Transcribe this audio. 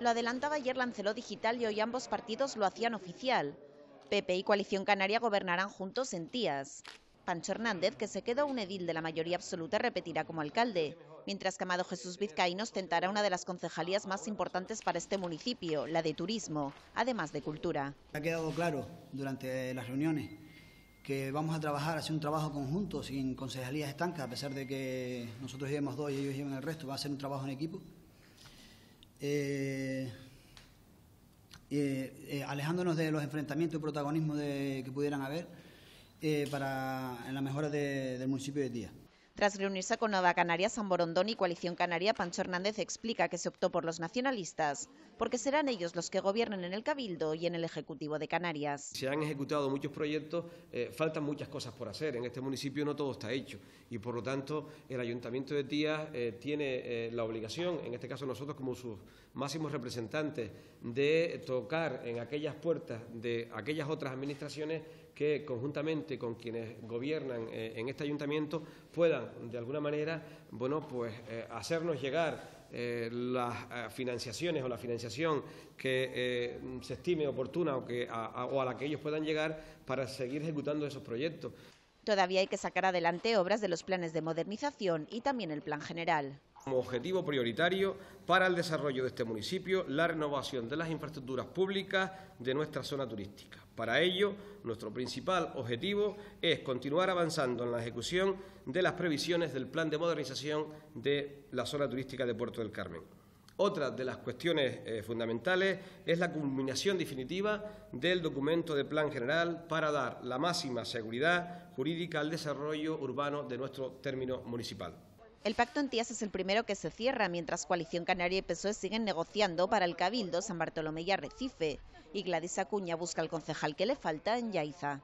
Lo adelantaba ayer Lanceló Digital y hoy ambos partidos lo hacían oficial. PP y Coalición Canaria gobernarán juntos en Tías. Pancho Hernández, que se quedó un edil de la mayoría absoluta, repetirá como alcalde, mientras que Amado Jesús Vizcaíno ostentará una de las concejalías más importantes para este municipio, la de turismo, además de cultura. Ha quedado claro durante las reuniones que vamos a trabajar, hacer un trabajo conjunto, sin concejalías estancas, a pesar de que nosotros llevemos dos y ellos lleven el resto, va a ser un trabajo en equipo. Eh, eh, eh, alejándonos de los enfrentamientos y protagonismo de, que pudieran haber para en la mejora del municipio de Tía. Tras reunirse con Nueva Canaria, San Borondón y Coalición Canaria, Pancho Hernández explica que se optó por los nacionalistas porque serán ellos los que gobiernen en el Cabildo y en el Ejecutivo de Canarias. Se han ejecutado muchos proyectos, eh, faltan muchas cosas por hacer. En este municipio no todo está hecho y, por lo tanto, el Ayuntamiento de Tías eh, tiene eh, la obligación, en este caso nosotros como sus máximos representantes, de tocar en aquellas puertas de aquellas otras administraciones que conjuntamente con quienes gobiernan en este ayuntamiento puedan de alguna manera bueno pues hacernos llegar eh, las eh, financiaciones o la financiación que eh, se estime oportuna o, que, o a la que ellos puedan llegar para seguir ejecutando esos proyectos. Todavía hay que sacar adelante obras de los planes de modernización y también el plan general. Como objetivo prioritario para el desarrollo de este municipio, la renovación de las infraestructuras públicas de nuestra zona turística. Para ello, nuestro principal objetivo es continuar avanzando en la ejecución de las previsiones del plan de modernización de la zona turística de Puerto del Carmen. Otra de las cuestiones eh, fundamentales es la culminación definitiva del documento de plan general para dar la máxima seguridad jurídica al desarrollo urbano de nuestro término municipal. El pacto en Tías es el primero que se cierra, mientras Coalición Canaria y PSOE siguen negociando para el Cabildo, San Bartolomé y Arrecife. Y Gladys Acuña busca el concejal que le falta en Yaiza.